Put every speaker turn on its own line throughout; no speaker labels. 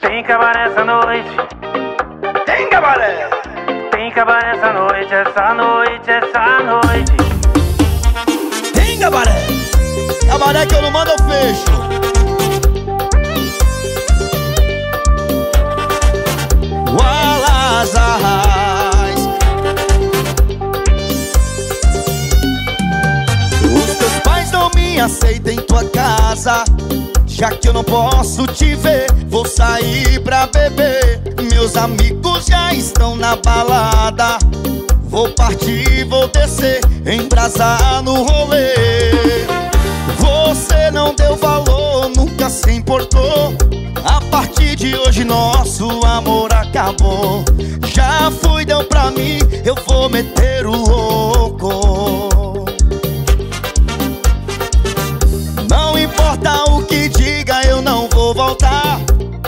Tem cabaré essa noite.
Tem cabaré!
Tem cabaré essa noite, essa noite, essa noite.
Tem cabaré! Cabaré que eu não mando, eu fecho. Wallace me aceitam em tua casa. Já que eu não posso te ver Vou sair pra beber. Meus amigos já estão na balada. Vou partir, vou descer Embrasar no rolê. Você não deu valor, nunca se importou. A partir de hoje nosso amor acabou. Já fui, deu pra mim, eu vou meter o louco importa o que diga, eu não vou voltar.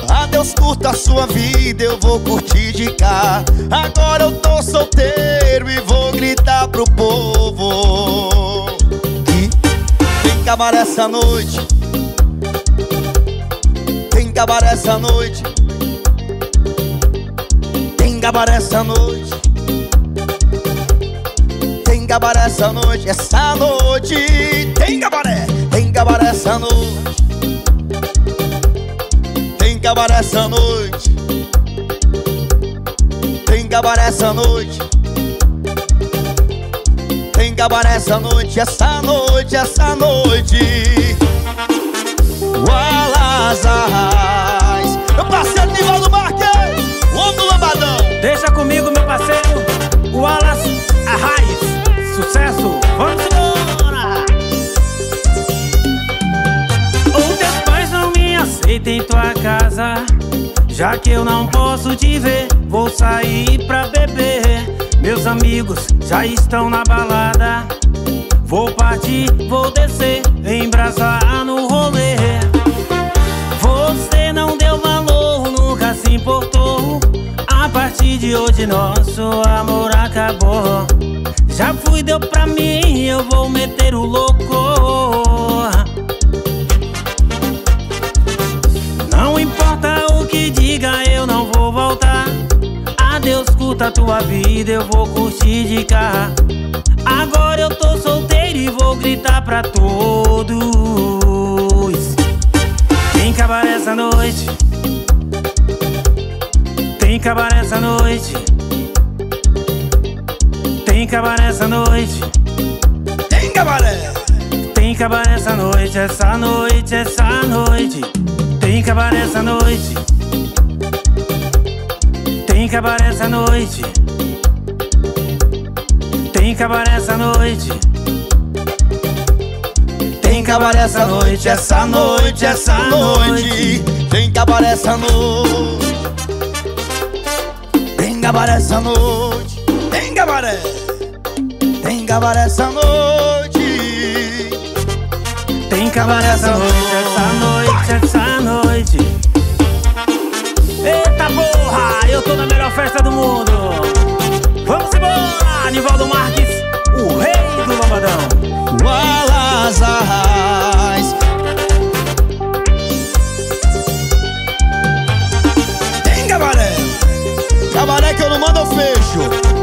Adeus, curta a sua vida, eu vou curtir de cá. Agora eu tô solteiro e vou gritar pro povo. Tem cabaré essa noite. Tem cabaré essa noite. Tem cabaré essa noite. Tem cabaré essa noite. Essa noite Tem cabaré Tem cabaré essa noite. Tem cabaré essa noite. Tem cabaré essa noite. Tem cabaré essa noite Essa noite, essa noite. Wallace Arraes Meu parceiro Nivaldo Marques O homem do lambadão.
Deixa comigo, meu parceiro, aceitam em tua casa. Já que eu não posso te ver, vou sair pra beber. Meus amigos já estão na balada. Vou partir, vou descer, embrasar no rolê. Você não deu valor, nunca se importou. A partir de hoje nosso amor acabou. Já fui, deu pra mim, eu vou meter o louco. Diga, eu não vou voltar. Adeus, curta a tua vida, eu vou curtir de cá. Agora eu tô solteiro e vou gritar pra todos. Tem cabaré essa noite. Tem cabaré essa noite. Tem cabaré essa noite.
Tem cabaré
Tem cabaré essa noite, essa noite, essa noite. Tem cabaré essa noite. Tem cabaré essa noite. Tem cabaré essa noite.
Tem cabaré essa noite, essa noite, essa noite Tem cabaré essa noite Tem cabaré essa noite Tem cabaré Tem essa noite
Tem cabaré essa noite, essa noite, essa noite. Eita porra, eu tô na melhor festa do mundo. Vamos embora, Nivaldo Marques, o rei do lambadão.
Wallace Arraes Tem cabaré Cabaré que eu não mando, eu fecho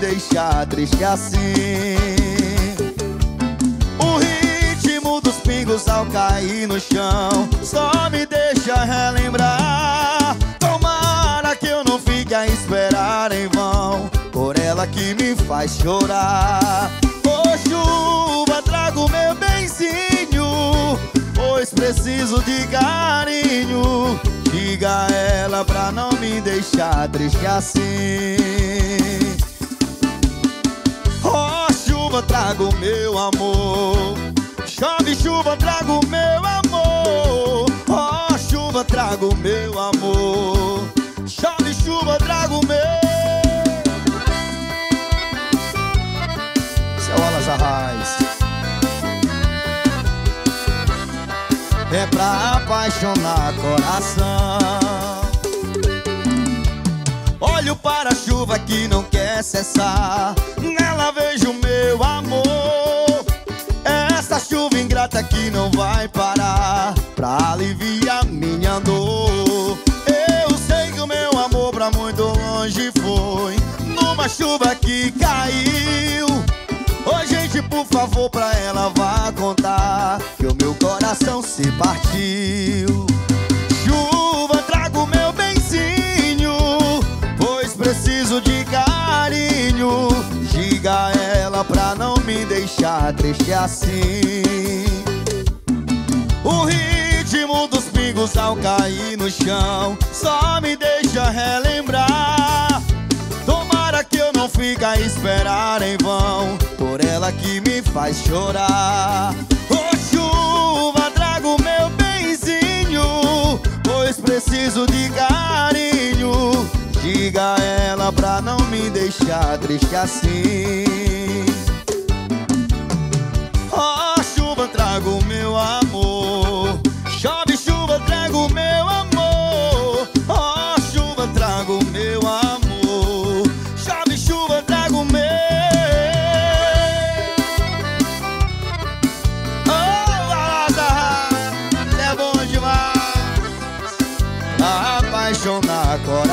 deixar triste assim. O ritmo dos pingos ao cair no chão só me deixa relembrar. Tomara que eu não fique a esperar em vão por ela que me faz chorar. Ô chuva, trago meu benzinho, pois preciso de carinho. Diga a ela pra não me deixar triste assim. Chuva, trago meu amor. Chove, chuva, trago meu amor. Oh, chuva, trago meu amor. Chove, chuva, trago meu. Seu Alas Arraes. É pra apaixonar coração. Olho para a chuva que não quer cessar. Vejo meu amor. Essa chuva ingrata que não vai parar pra aliviar minha dor. Eu sei que o meu amor pra muito longe foi numa chuva que caiu. Ô gente, por favor, pra ela vá contar que o meu coração se partiu. Chuva, trago meu benzinho, pois preciso de carinho. Diga a ela pra não me deixar triste assim. O ritmo dos pingos ao cair no chão só me deixa relembrar. Tomara que eu não fique a esperar em vão por ela que me faz chorar. Ô chuva, trago meu benzinho, pois preciso de carinho. Diga a ela pra não me deixar triste assim. Oh, chuva, trago meu amor.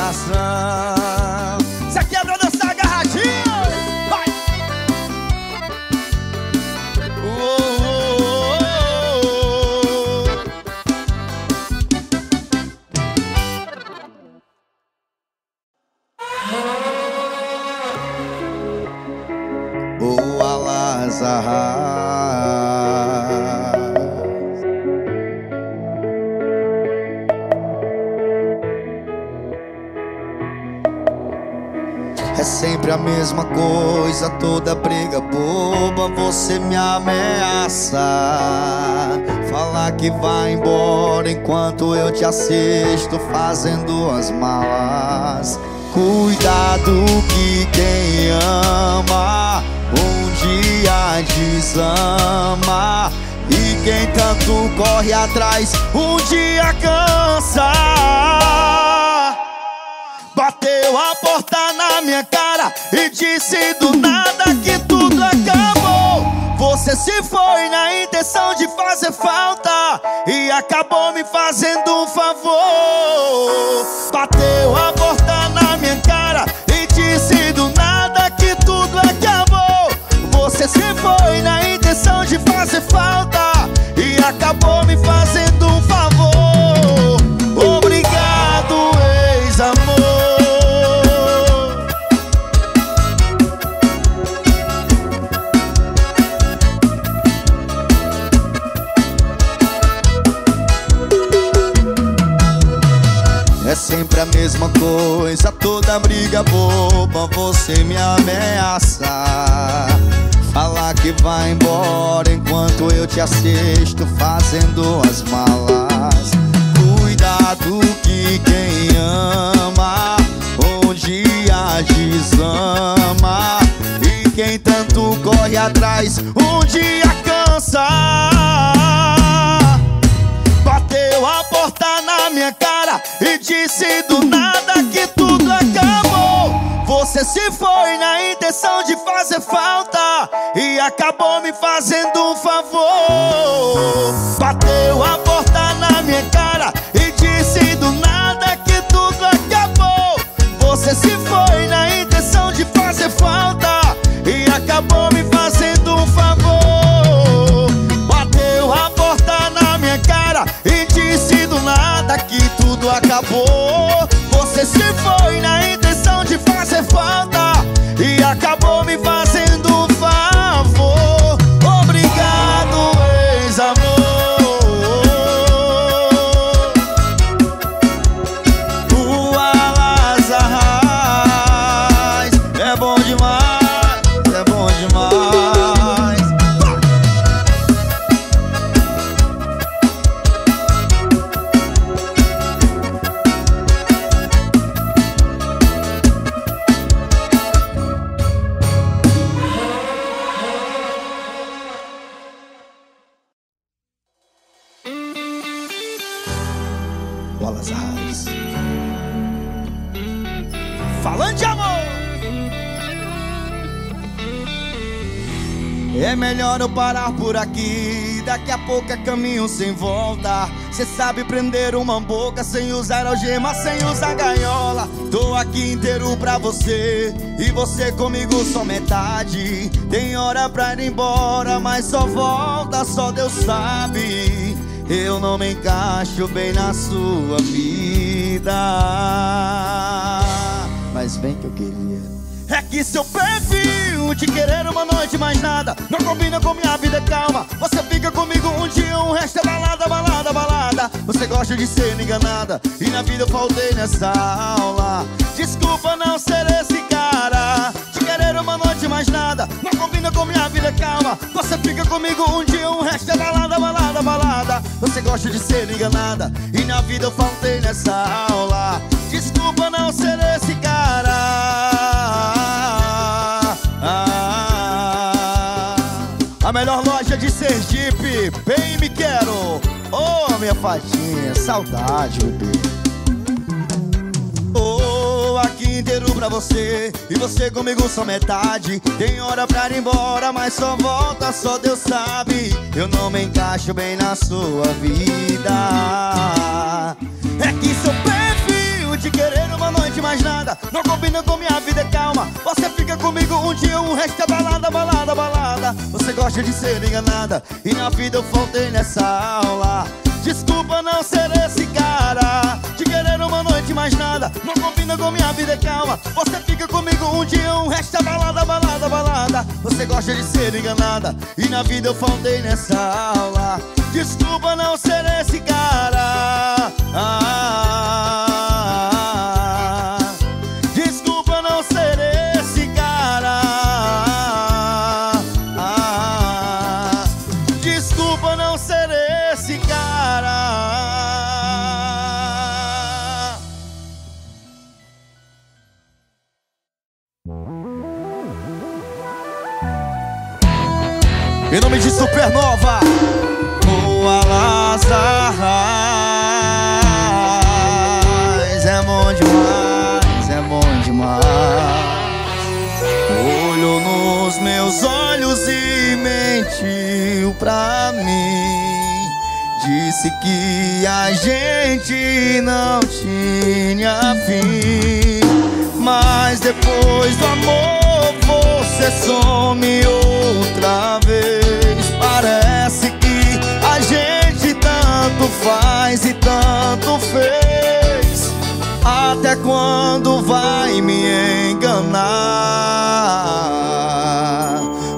Coração. Te assisto fazendo as malas. Cuidado que quem ama um dia desama. E quem tanto corre atrás um dia cansa. Bateu a porta na minha cara e disse do nada que tudo acabou. Você se foi na intenção de fazer falta e acabou me fazendo um favor. Bateu a porta na minha cara e disse do nada que tudo acabou. Você se foi na intenção de fazer falta e acabou me fazendo um favor. Mesma coisa, toda briga boba, você me ameaça. Falar que vai embora enquanto eu te assisto fazendo as malas. Cuidado que quem ama um dia desama. E quem tanto corre atrás um dia cansa. Bateu a torta na minha cara e disse do nada que tudo acabou. Você se foi na intenção de fazer falta e acabou me fazendo um favor. Bateu a porta na minha cara e disse do nada que tudo acabou. Você se foi na intenção de fazer falta e acabou me fazendo caminho sem volta. Cê sabe prender uma boca Sem usar algema, sem usar gaiola. Tô aqui inteiro pra você E você comigo só metade. Tem hora pra ir embora Mas só volta, só Deus sabe. Eu não me encaixo bem na sua vida. Mas bem que eu queria que seu perfil de querer uma noite mais nada Não combina com minha vida calma. Você fica comigo um dia, o resto é balada, balada, balada. Você gosta de ser enganada E na vida eu faltei nessa aula. Desculpa não ser esse cara De querer uma noite mais nada Não combina com minha vida calma. Você fica comigo um dia, o resto é balada, balada, balada. Você gosta de ser enganada E na vida eu faltei nessa aula. Desculpa não ser esse cara A melhor loja de Sergipe, bem me quero. Oh, minha fatinha, saudade, bebê. Oh, aqui inteiro pra você. E você comigo só metade. Tem hora pra ir embora, mas só volta, só Deus sabe. Eu não me encaixo bem na sua vida. É que seu perfil de querer uma noite mais nada. Não combina com minha vida, calma. Você fica comigo um dia, o resto é balada, balada, balada. Você gosta de ser enganada. E na vida eu faltei nessa aula. Desculpa não ser esse cara. De querer uma noite mais nada. Não combina com minha vida, calma. Você fica comigo um dia, o resto é balada, balada, balada. Você gosta de ser enganada. E na vida eu faltei nessa aula. Desculpa não ser esse cara. Ah, Em nome de Supernova. O Alazarrais É bom demais, é bom demais. Olhou nos meus olhos e mentiu pra mim. Disse que a gente não tinha fim. Mas depois do amor você some outra vez. Parece que a gente tanto faz e tanto fez. Até quando vai me enganar?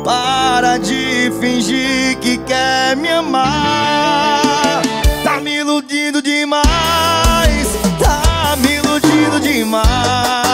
Para de fingir que quer me amar. Tá me iludindo demais. Tá me iludindo demais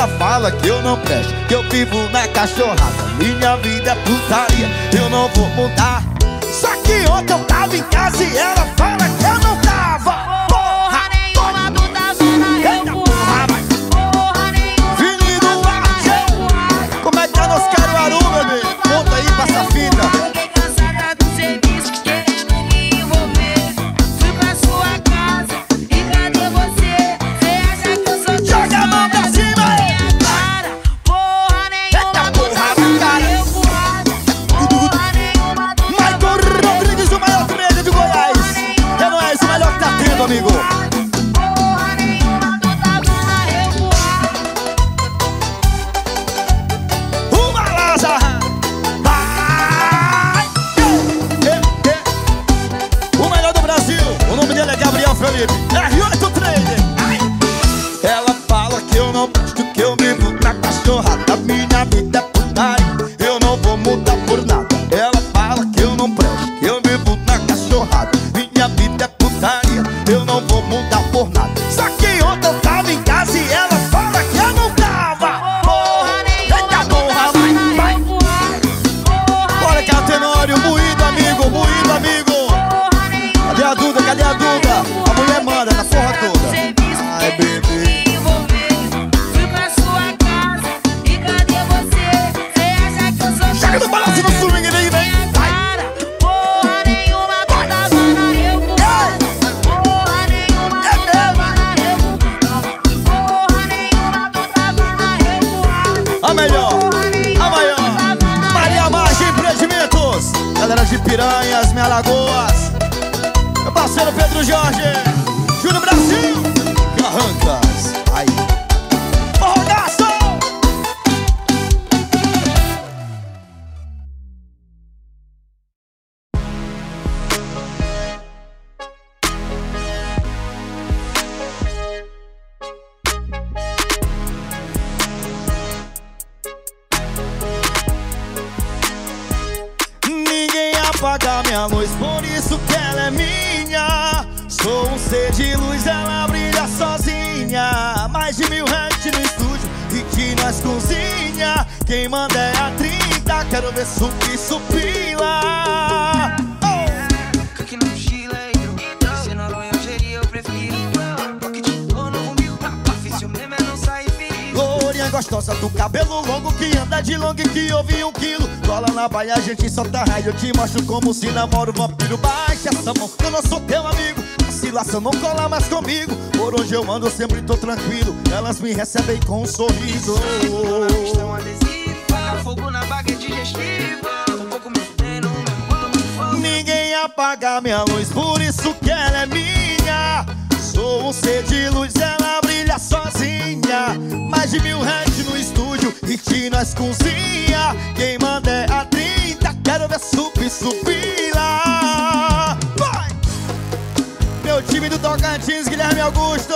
Ela fala que eu não presto, que eu vivo na cachorrada. Minha vida é putaria, eu não vou mudar. Só que ontem eu tava em casa e ela fala que eu não tava. Jorge! vai, a gente solta raio Eu te mostro como se namora o vampiro. Baixa essa mão, eu não sou teu amigo. Vacilação, não cola mais comigo. Por onde eu ando, eu sempre tô tranquilo. Elas me recebem com um sorriso.
Estão adesiva, fogo na vaga digestiva Um pouco me fudendo,
Ninguém apaga minha luz, por isso que ela é minha. Sou um ser de luz, ela filha sozinha. Mais de mil reais no estúdio e que nós cozinha. Quem manda é a 30, quero ver subir, subir lá. Vai! Meu time do Tocantins, Guilherme Augusto.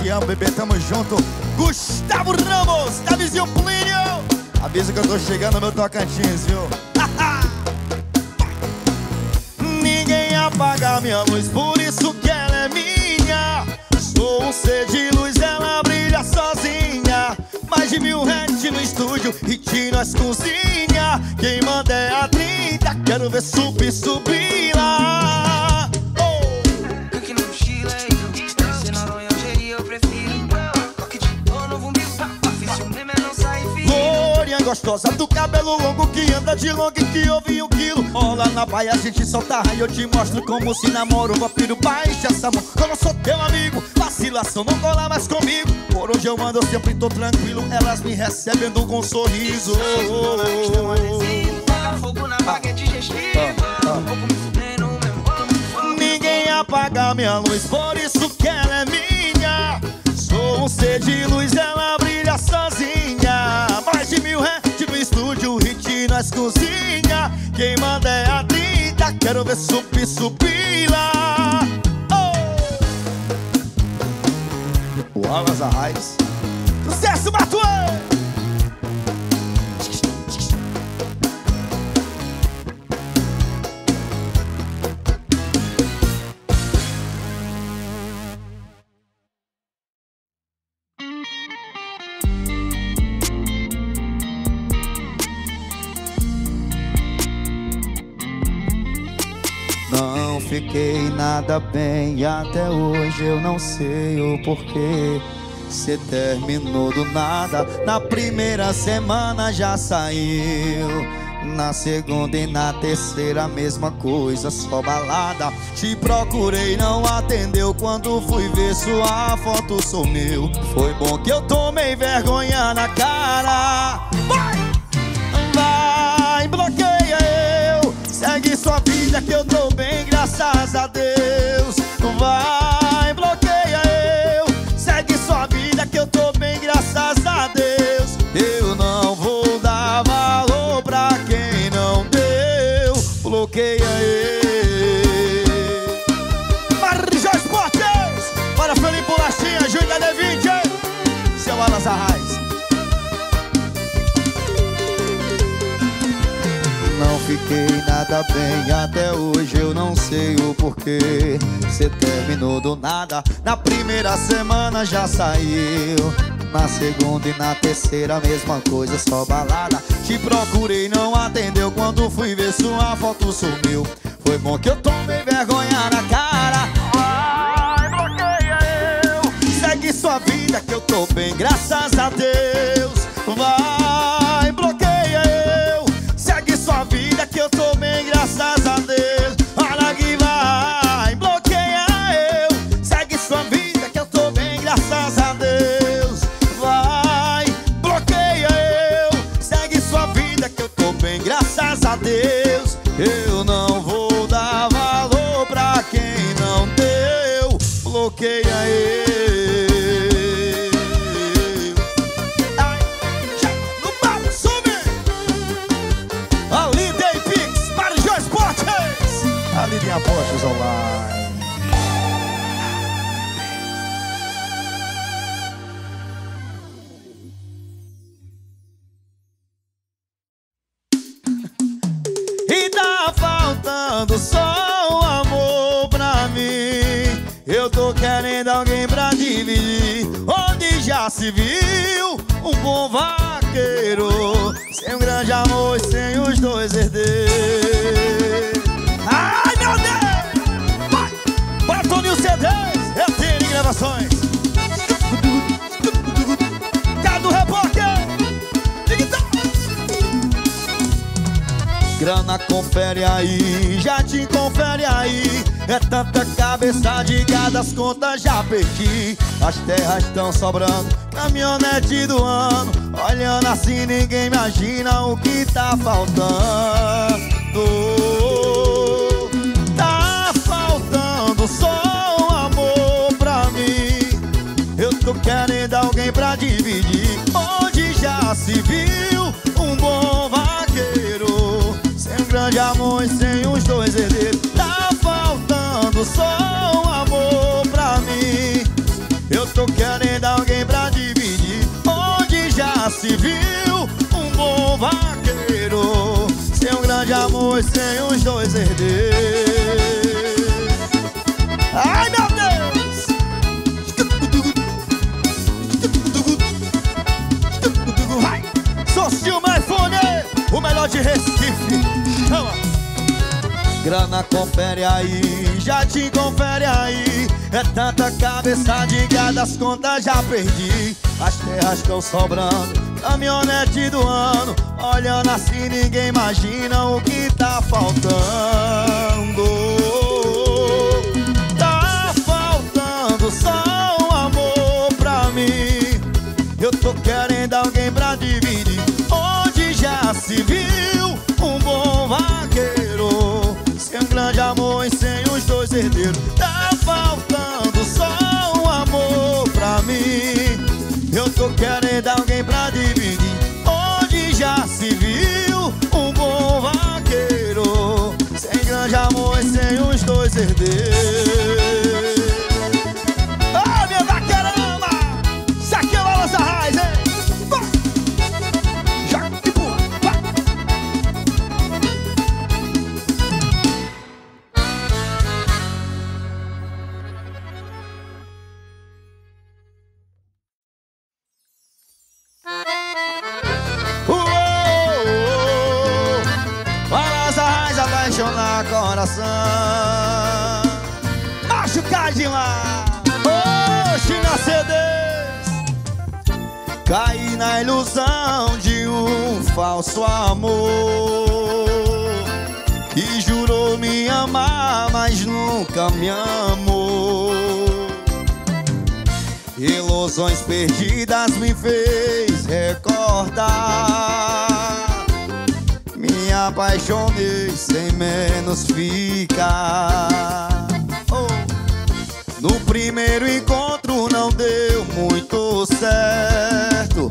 Te amo, bebê, tamo junto. Gustavo Ramos, Davizinho Plínio. Avisa que eu tô chegando no meu Tocantins, viu? Ninguém apaga minha luz, por isso que ela é minha. Com um de luz ela brilha sozinha. Mais de mil hats no estúdio, e de nós cozinha Quem manda é a trinta, quero ver subir, subir lá. Gostosa do cabelo longo que anda de longo e que ouve um quilo. Rola na baia, a gente solta raio, eu te mostro como se namora o vampiro. Baixa essa mão, eu não sou teu amigo. Vacilação não cola mais comigo. Por hoje eu ando, eu sempre tô tranquilo. Elas me recebendo com um sorriso. Ninguém apaga minha luz, por isso que ela é minha. Sou um ser de luz, ela brilha nós cozinha. Quem manda é a Dita, quero ver subir lá. Oh! O Alas Arraes. Sucesso, Matuê! Não fiquei nada bem e até hoje eu não sei o porquê. Cê terminou do nada, na primeira semana já saiu. Na segunda e na terceira, mesma coisa, só balada. Te procurei, não atendeu. Quando fui ver sua foto, sumiu. Foi bom que eu tomei vergonha na cara. Vai! Vai, bloqueia eu. Segue sua vida que eu tô bem, graças a Deus. Fiquei nada bem, até hoje eu não sei o porquê. Cê terminou do nada, na primeira semana já saiu. Na segunda e na terceira, mesma coisa, só balada. Te procurei, não atendeu. Quando fui ver sua foto sumiu. Foi bom que eu tomei vergonha na cara. Vai, bloqueia eu. Segue sua vida que eu tô bem, graças a Deus. Vai, eu tô bem, graças a Deus. Olha que vai, bloqueia eu. Segue sua vida que eu tô bem, graças a Deus. Vai, bloqueia eu. Segue sua vida que eu tô bem, graças a Deus. Eu não vou dar valor pra quem não deu. Bloqueia eu. Grana confere aí, já te confere aí. É tanta cabeça de gado, as contas já perdi. As terras estão sobrando, caminhonete do ano. Olhando assim ninguém imagina o que tá faltando. Tá faltando só um amor pra mim. Eu tô querendo alguém pra dividir. Onde já se viu um bom Grande amor sem os dois herdeiros Tá faltando só um amor pra mim. Eu tô querendo alguém pra dividir. Onde já se viu um bom vaqueiro? Sem um grande amor sem os dois herdeiros Ai meu Deus! Sou Silma iPhone, o melhor de Recife. Grana confere aí, já te confere aí. É tanta cabeça de gado, as contas já perdi. As terras estão sobrando, Caminhonete do ano. Olhando assim ninguém imagina o que tá faltando. Tá faltando só um amor pra mim. Eu tô querendo alguém pra dividir. Onde já se viu grande amor e sem os dois herdeiros. Tá faltando só um amor pra mim. Eu tô querendo alguém pra dividir. Onde já se viu um bom vaqueiro? Sem grande amor e sem os dois herdeiros Caí na ilusão de um falso amor. Que jurou me amar, mas nunca me amou. Ilusões perdidas me fez recordar. Me apaixonei sem menos ficar. No primeiro encontro não deu muito certo.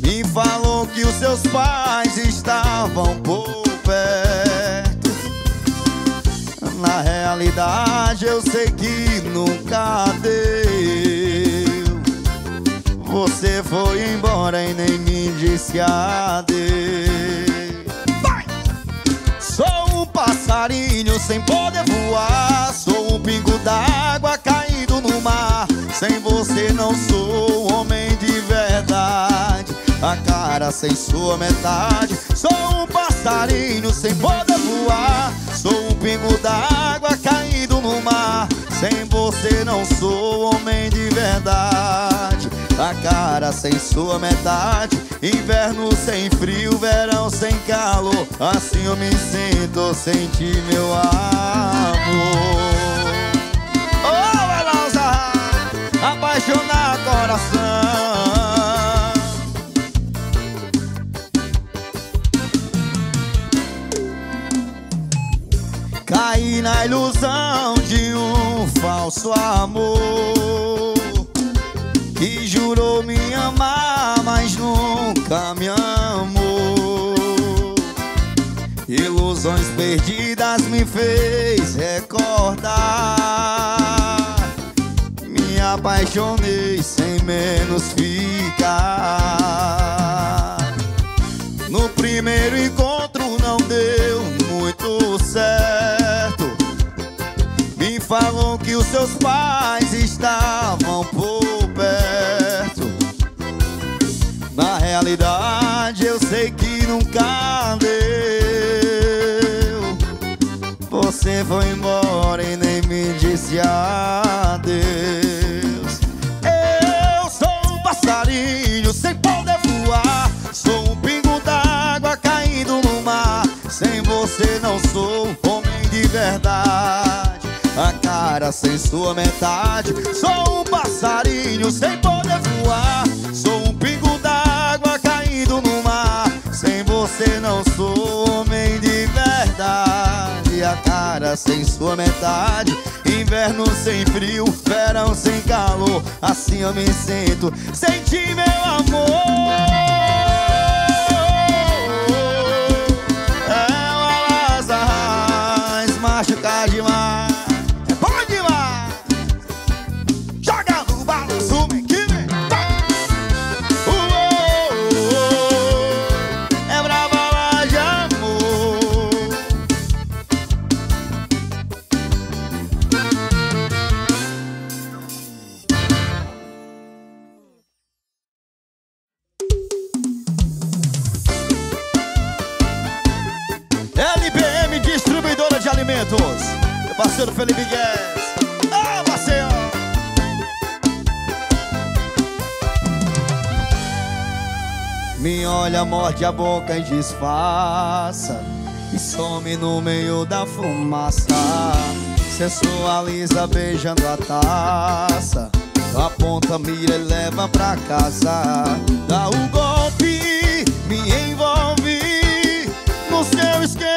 Me falou que os seus pais estavam por perto. Na realidade eu sei que nunca deu. Você foi embora e nem me disse adeus. Vai! Sou um passarinho sem poder voar. Sou um pingo d'água caído no mar. Sem você não sou homem de verdade A cara sem sua metade Sou um passarinho sem poder voar. Sou um pingo d'água caído no mar. Sem você não sou homem de verdade. A cara sem sua metade Inverno sem frio, verão sem calor. Assim eu me sinto, senti meu amor. Oh, Velosa, Caí na ilusão de um falso amor Que jurou me amar, mas nunca me amou. Ilusões perdidas me fez recordar. Me apaixonei sem menos ficar. No primeiro encontro não deu muito certo falou que os seus pais estavam por perto. Na realidade eu sei que nunca deu. Você foi embora e nem me disse adeus. Eu sou um passarinho sem poder voar Sou um pingo d'água caindo no mar. Sem você não sou homem de verdade A cara sem sua metade. Sou um passarinho sem poder voar. Sou um pingo d'água caindo no mar. Sem você não sou homem de verdade. A cara sem sua metade. Inverno sem frio, verão sem calor. Assim eu me sinto, senti meu amor Olha, morde a boca e disfarça E some no meio da fumaça. Sensualiza beijando a taça Aponta, mira e leva pra casa. Dá o golpe, me envolve No seu esquema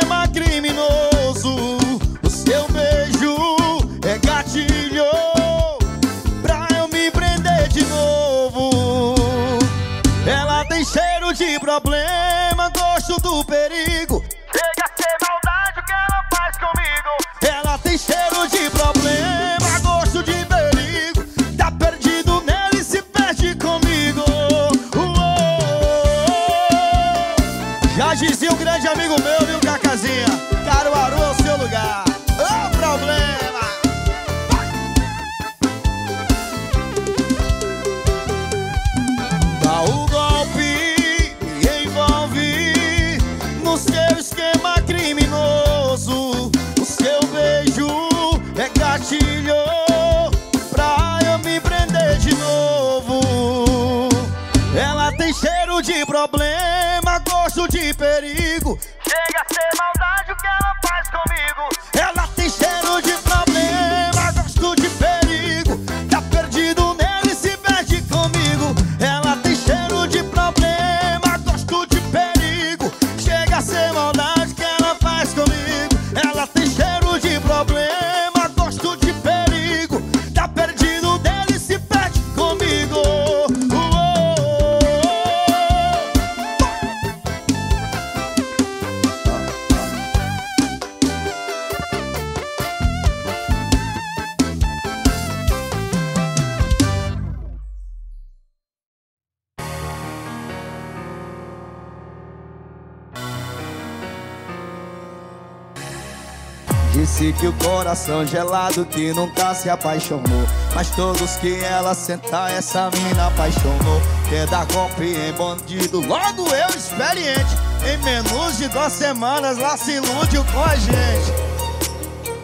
coração gelado que nunca se apaixonou. Mas todos que ela sentar essa mina apaixonou. Quer dar golpe em bandido Logo eu experiente. Em menos de duas semanas lá se ilude com a gente.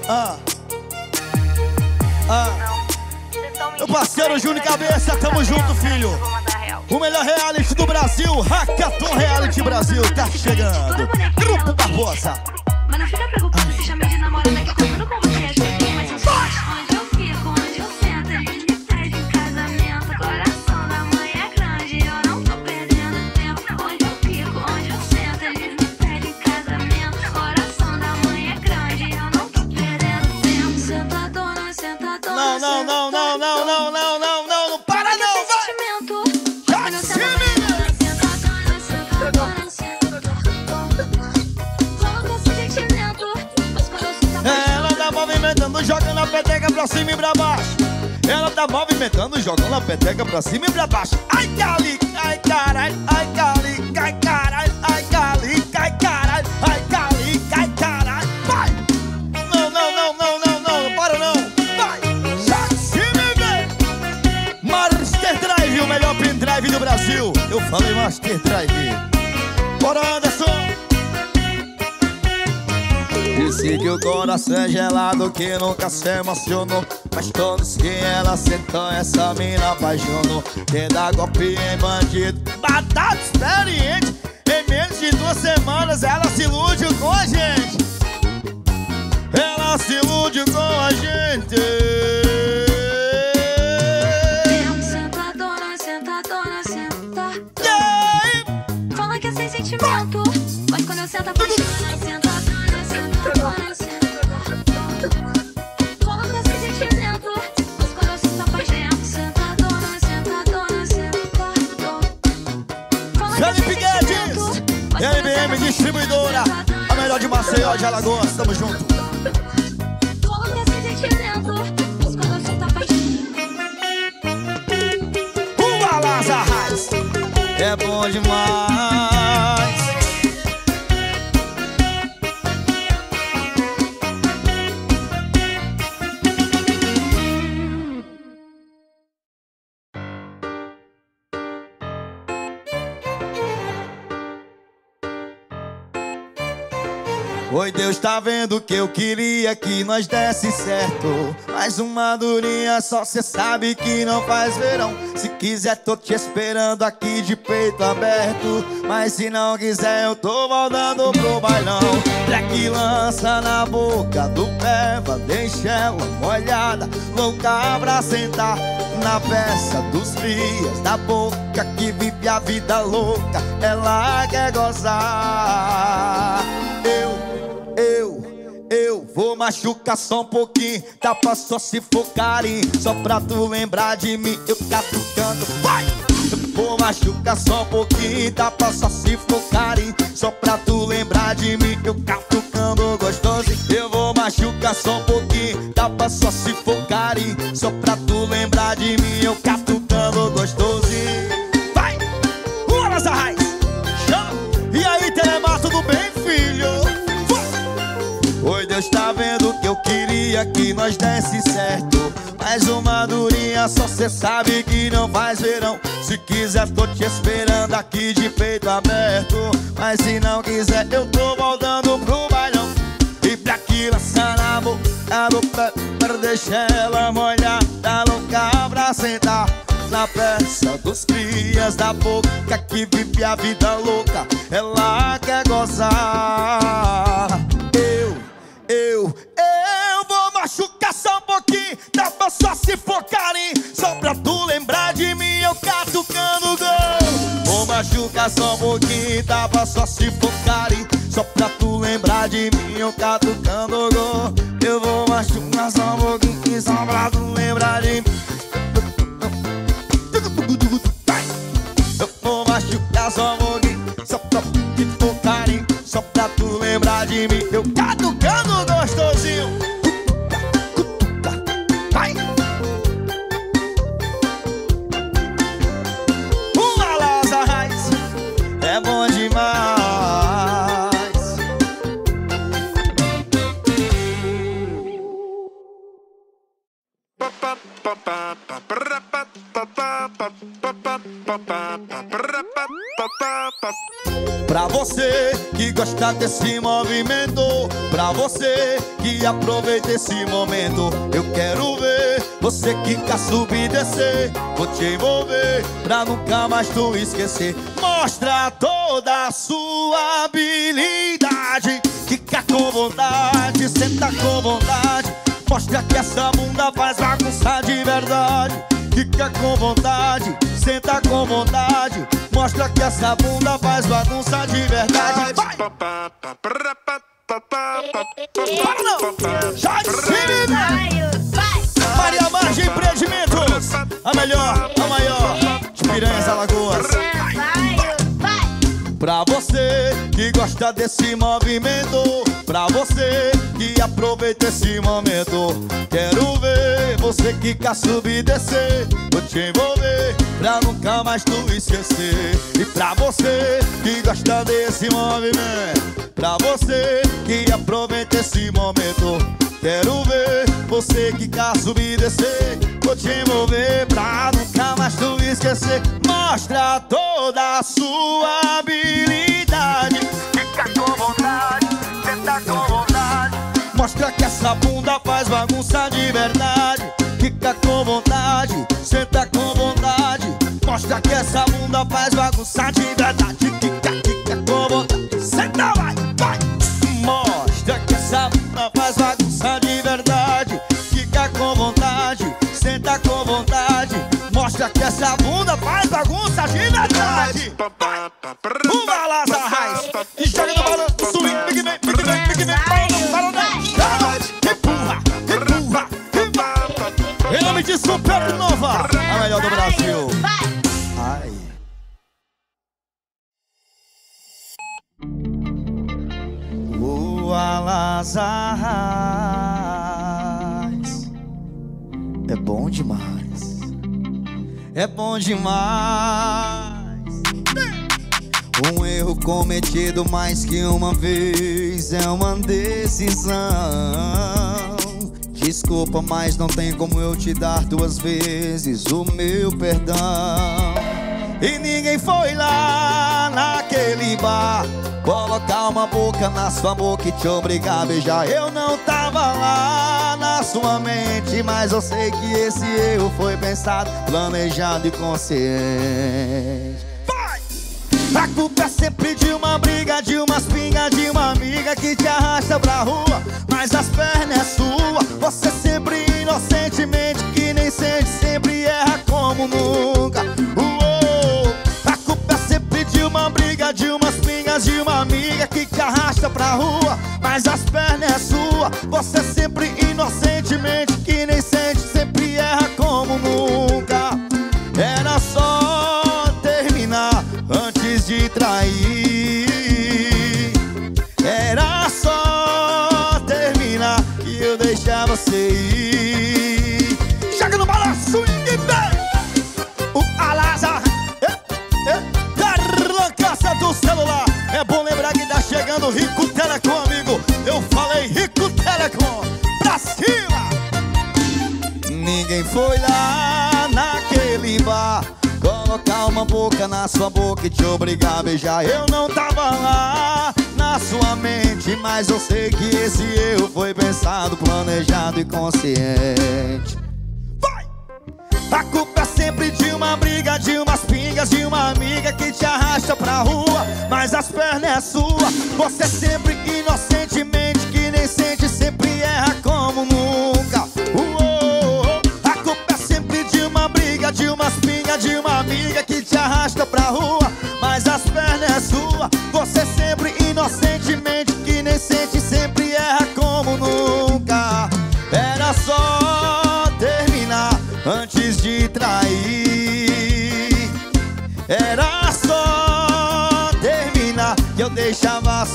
Ah. Ah. Meu parceiro Júnior Cabeça, tamo junto filho. O melhor reality do Brasil, Hackathon Reality Brasil, tá chegando. Grupo Barbosa. Pra cima e pra baixo. Ela tá movimentando, jogando a peteca pra cima e pra baixo. Ai, cali, ai, caralho, ai, cali, ai, caralho, ai, cali, ai, caralho, ai, cali, ai, caralho. Vai! Não, não, não, não, não, não, não para não. Vai! Já se liga! Master Drive, o melhor pendrive do Brasil. Eu falei Master Drive. Bora, Anderson! Disse que o coração é gelado, que nunca se emocionou Mas todos que ela sentou, essa mina apaixonou Quem dá golpe em bandido, batata experiente Em menos de duas semanas ela se ilude com a gente Ela se ilude com a gente
Sentadona, sentadona, senta.
Yeah!
Fala que é sem sentimento. Mas quando eu sento, apaixona.
Distribuidora A melhor de Maceió, de Alagoas, tamo junto
sinto apaixonado.
Uma Lazarras É bom demais Oi, Deus tá vendo que eu queria que nós desse certo. Mas uma durinha só cê sabe que não faz verão. Se quiser, tô te esperando aqui de peito aberto. Mas se não quiser, eu tô voltando pro bailão. Black lança na boca do peva, deixa ela molhada, louca pra sentar na peça dos frias da boca que vive a vida louca. Ela quer gozar. Vou machucar só um pouquinho pra só se focarem Só pra tu lembrar de mim Eu catucando, vai! Vou machucar só um pouquinho pra só se focarem Só pra tu lembrar de mim Eu catucando gostoso Eu vou machucar só um pouquinho pra só se focarem Só pra tu lembrar de mim Eu catucando gostoso Vai! Bora! Chama! E aí, Telemar, tudo bem, Deus tá vendo que eu queria que nós desse certo. Mais uma durinha, só cê sabe que não faz verão. Se quiser, tô te esperando aqui de peito aberto. Mas se não quiser, eu tô voltando pro bailão. E pra que lançar na boca, boca Pra deixar ela molhada, louca pra sentar na peça dos crias da boca que vive a vida louca, ela quer gozar. Eu, eu, vou machucar só um pouquinho, dá pra só se focarem, só pra tu lembrar de mim, eu catucando gol. Vou machucar só um pouquinho, dá pra só se focarem, só pra tu lembrar de mim, eu catucando gol. Eu vou machucar só um pouquinho, só pra tu lembrar de mim. Eu vou machucar só um pouquinho Só pra Só pra tu lembrar de mim desse movimento Pra você que aproveita esse momento. Eu quero ver você quer subir e descer. Vou te envolver pra nunca mais tu esquecer. Mostra toda a sua habilidade. Fica com vontade, senta com vontade. Mostra que essa bunda faz bagunça de verdade. Fica com vontade, senta com vontade Mostra que essa bunda faz bagunça de verdade. Vai! Para não! Já de cima! Maria Margem Empreendimentos A melhor, a maior. De Piranhas, Alagoas. Pra você que gosta desse movimento. Pra você que aproveita esse momento. Quero você que quer subir e descer. Vou te envolver pra nunca mais tu esquecer. E pra você que gosta desse movimento. Pra você que aproveita esse momento. Quero ver você que quer subir e descer. Vou te envolver pra nunca mais tu esquecer. Mostra toda a sua habilidade. Fica com vontade, senta com vontade Mostra que essa bunda faz bagunça de verdade Fica com vontade, senta com vontade Mostra que essa bunda faz bagunça de verdade Fica, fica com vontade, senta, vai, vai Mostra que essa bunda faz bagunça de verdade Fica com vontade, senta com vontade Mostra que essa bunda faz bagunça de verdade Uma Laza Raiz E Do Brasil Ai O É bom demais. É bom demais. Um erro cometido mais que uma vez É uma decisão Desculpa, mas não tem como eu te dar duas vezes o meu perdão. E ninguém foi lá naquele bar. Colocar uma boca na sua boca e te obrigar a beijar. Eu não tava lá na sua mente Mas eu sei que esse erro foi pensado Planejado e consciente! A culpa é sempre de uma briga, de umas pingas, de uma amiga que te arrasta pra rua. Mas as pernas é sua, você sempre inocentemente que nem sente, sempre erra como nunca. Uou! A culpa é sempre de uma briga, de umas pingas, de uma amiga que te arrasta pra rua. Mas as pernas é sua, você sempre inocentemente que nem sente, sempre erra como nunca. Era só que tá chegando o Rico Telecom, amigo Eu falei Rico Telecom, pra cima! Ninguém foi lá naquele bar Colocar uma boca na sua boca e te obrigar a beijar Eu não tava lá na sua mente Mas eu sei que esse erro foi pensado, planejado e consciente! A culpa é sempre de uma briga, de umas pingas, de uma amiga que te arrasta pra rua. Mas as pernas é sua, você sempre inocentemente que nem sente, sempre erra como nunca. A culpa é sempre de uma briga, de umas pingas, de uma amiga que te arrasta pra rua. Mas as pernas é sua, você sempre inocentemente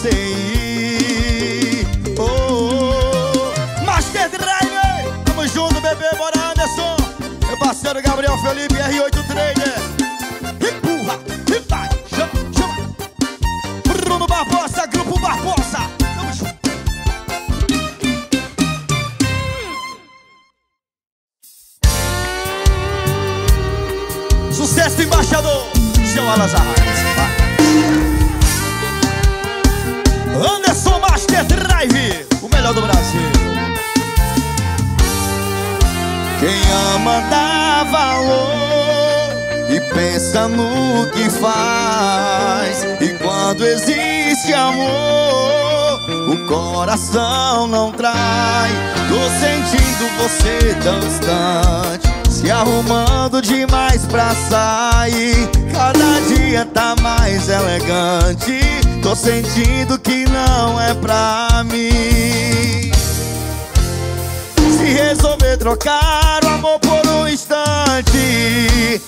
você ir oh, oh. Master Driver, tamo junto bebê, bora Anderson Meu parceiro Gabriel Felipe, R8 Cada dia tá mais elegante. Tô sentindo que não é pra mim. Se resolver trocar o amor por um instante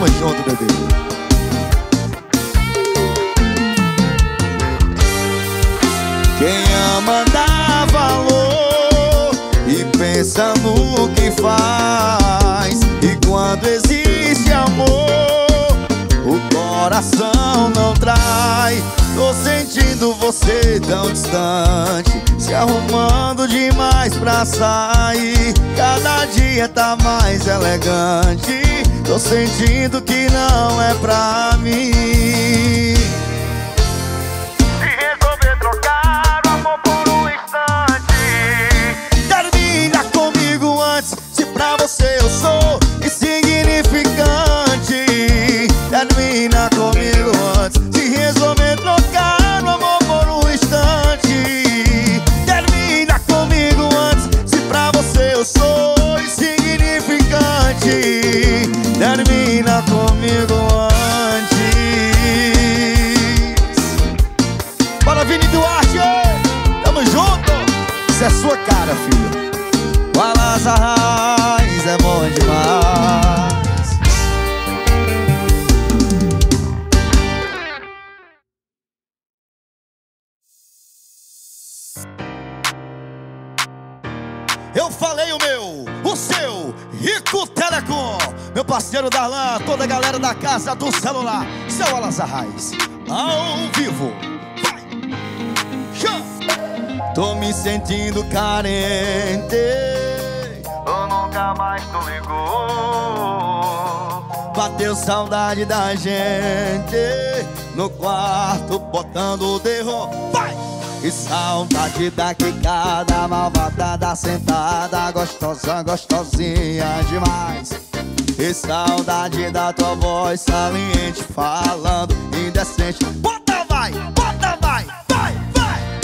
Tamo junto, bebê Quem ama dá valor e pensa no que faz. E quando existe amor, o coração não trai. Tô sentindo você tão distante, se arrumando demais pra sair. Cada dia tá mais elegante. Tô sentindo que não é pra mim. Da casa do celular, seu Alazarrais, ao vivo. Vai! Tô me sentindo carente. Eu nunca mais tô ligou. Bateu saudade da gente no quarto, botando o terror. Vai! E saudade da quicada malvada sentada, gostosa, gostosinha demais. E saudade da tua voz saliente, falando indecente. Bota vai, bota vai, vai, vai.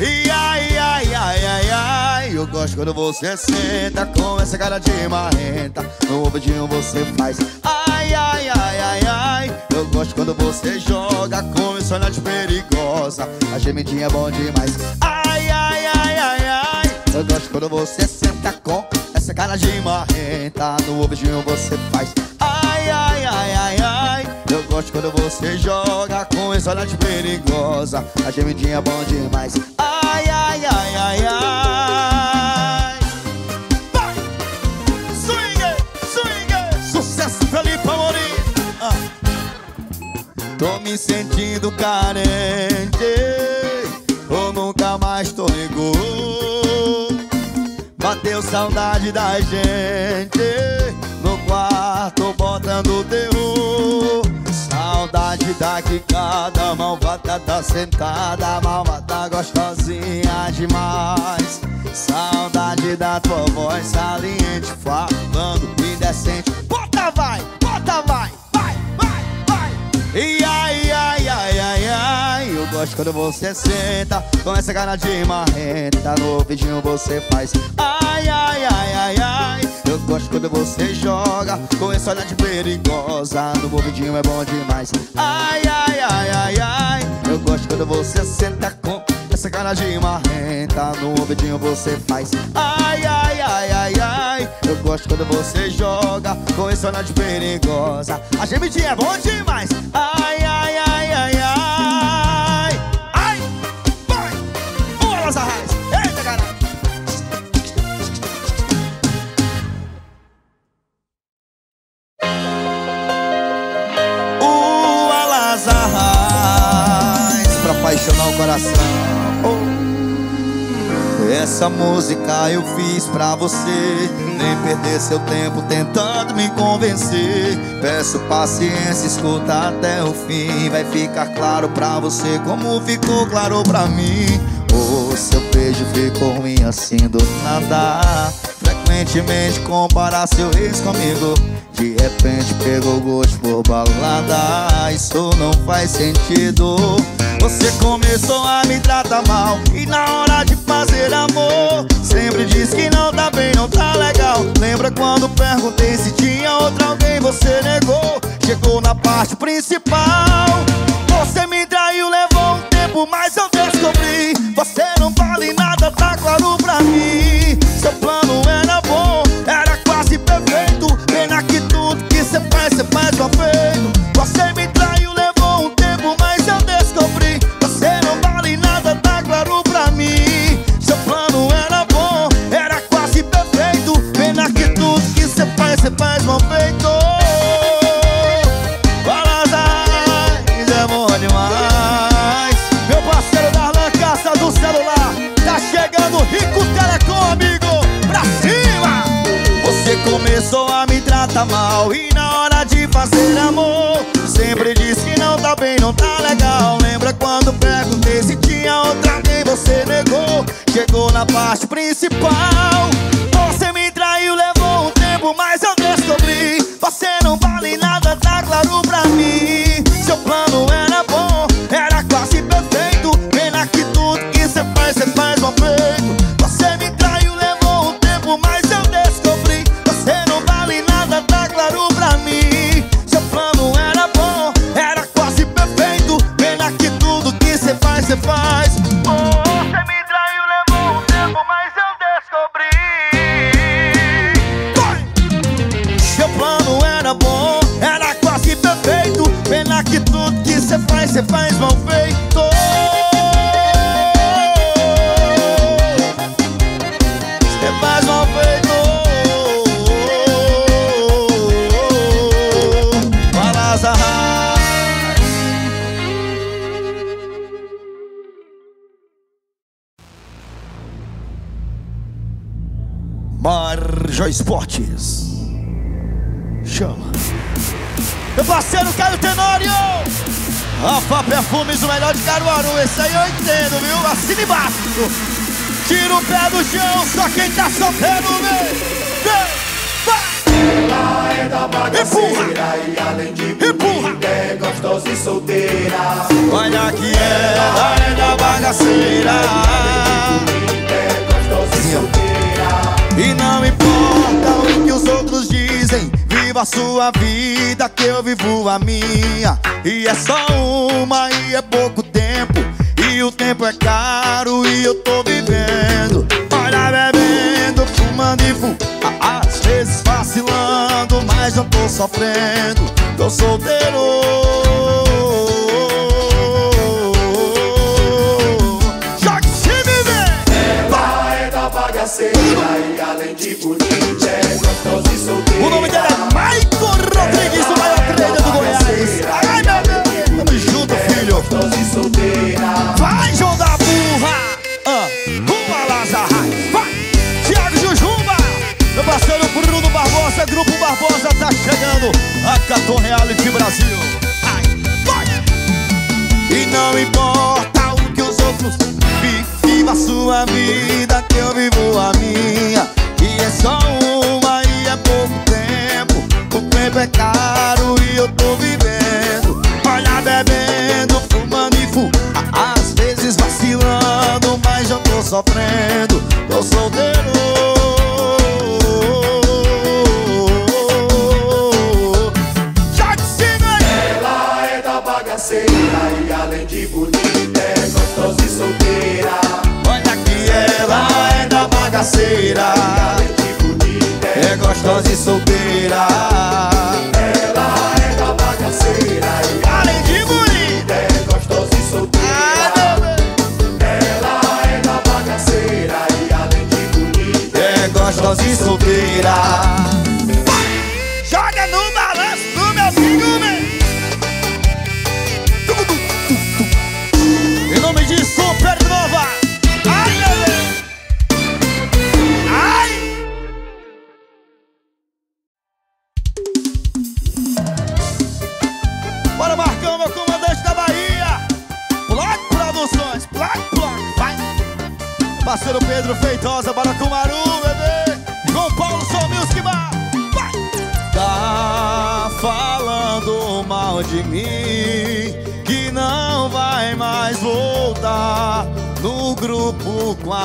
E ai, ai, ai, ai, ai Eu gosto quando você senta Com essa cara de marrenta No ouvidinho você faz Ai, ai, ai, ai, ai Eu gosto quando você joga Com esse olhar de perigosa A gemidinha é bom demais Ai, ai, ai, ai, ai Eu gosto quando você senta com Essa cara de marrenta. No ouvidinho você faz Ai, ai, ai, ai, ai. Eu gosto quando você joga Com esse olhar de perigosa. A gemidinha é bom demais. Ai, ai, ai, ai, ai. Vai! Swing, swing. Sucesso Felipe Amorim. Ah. Tô me sentindo carente Ou nunca mais tô ligou Bateu saudade da gente No quarto botando terror. Saudade da quicada Malvada tá sentada Malvada gostosinha demais. Saudade da tua voz saliente Falando quando você senta Com essa cara de marrenta No ouvidinho você faz. Ai, ai, ai, ai, ai. Eu gosto quando você joga Com esse olhar de perigosa. No ouvidinho é bom demais. Ai, ai, ai, ai, ai. Eu gosto quando você senta com essa cara de marrenta. No ouvidinho você faz. Ai, ai, ai, ai, ai. Eu gosto quando você joga Com esse olhar de perigosa. A gemidinha é bom demais. Ai, ai, ai, Essa música eu fiz pra você. Nem perder seu tempo tentando me convencer. Peço paciência, escuta até o fim. Vai ficar claro pra você como ficou claro pra mim. O seu beijo ficou ruim assim do nada Frequentemente comparar seu ex comigo. De repente pegou gosto por balada Isso não faz sentido. Você começou a me tratar mal E na hora de fazer amor Sempre diz que não tá bem, não tá legal. Lembra quando perguntei se tinha outra alguém Você negou, chegou na parte principal. Você me traiu, levou um tempo Mas eu descobri. Você não vale nada, tá claro pra mim Major Esportes. Chama. Meu parceiro Caio Tenório. Rafa Perfumes, o melhor de Caruaru. Esse aí eu entendo, viu? Assina embaixo. Tira o pé do chão, só quem tá solteiro, vem. Vem, vai.
Ela é da bagaceira e além de bonita é gostosa e solteira.
Olha que ela é da bagaceira. Importa o que os outros dizem? Viva a sua vida que eu vivo a minha. E é só uma e é pouco tempo. E o tempo é caro e eu tô vivendo. Olha bebendo, fumando e fu a- Às vezes vacilando, mas não tô sofrendo. Tô solteiro
da bagaceira e além de bonita é gostosa e solteira.
O nome dele é Maico Rodrigues, o maior trader do Goiás. Ai, meu Deus. Tamo junto, filho.
Gostosa e solteira.
Vai, João da Burra. Ah, Rua Lazarrai. Vai. Thiago Jujumba. Meu parceiro Bruno Barbosa, Grupo Barbosa tá chegando. A Caton Reality Brasil. Ai, vai. E não importa o que os outros Viva a sua vida que eu vivo a minha. E é só uma e é pouco tempo. O tempo é caro e eu tô vivendo. Olha bebendo, fumando e fu Às vezes vacilando, mas eu tô sofrendo
bonita é gostosa e solteira.
Ela é da bagaceira. E Além de bonita
é gostosa e solteira. Ela é da bagaceira. E além de bonita
É gostosa e solteira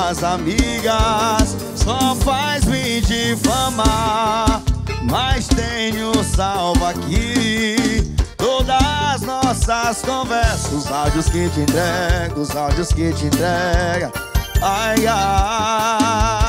as amigas Só faz me difamar. Mas tenho salvo aqui Todas as nossas conversas. Os áudios que te entrego Os áudios que te entrega. Ai, ai